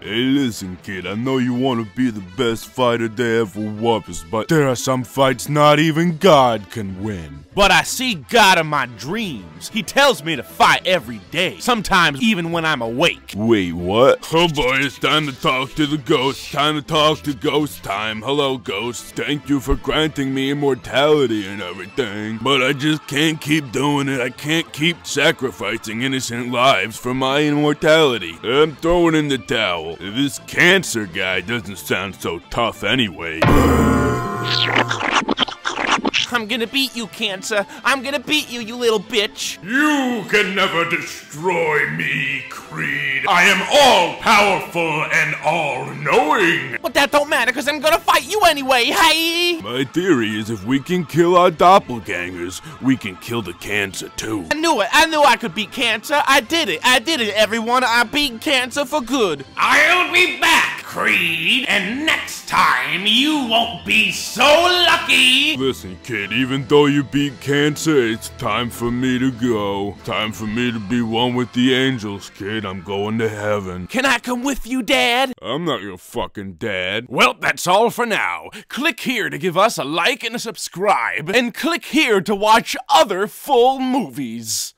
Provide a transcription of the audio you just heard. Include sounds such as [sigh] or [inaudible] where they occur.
Hey, listen, kid, I know you want to be the best fighter there ever was, but there are some fights not even God can win. But I see God in my dreams. He tells me to fight every day, sometimes even when I'm awake. Wait, what? Oh boy, it's time to talk to the ghost. Time to talk to Ghost Time. Hello, Ghost. Thank you for granting me immortality and everything. But I just can't keep doing it. I can't keep sacrificing innocent lives for my immortality. I'm throwing in the towel. This cancer guy doesn't sound so tough anyway. [sighs] [laughs] I'm gonna beat you, Cancer. I'm gonna beat you, you little bitch. You can never destroy me, Creed. I am all powerful and all knowing. But that don't matter, because I'm gonna fight you anyway, hey! My theory is if we can kill our doppelgangers, we can kill the cancer too. I knew it. I knew I could beat Cancer. I did it. I did it, everyone. I beat Cancer for good. I'll be back, Creed. And next time, you won't be so lucky. Listen, kid, even though you beat cancer, it's time for me to go. Time for me to be one with the angels, kid. I'm going to heaven. Can I come with you, Dad? I'm not your fucking dad. Well, that's all for now. Click here to give us a like and a subscribe, and click here to watch other full movies.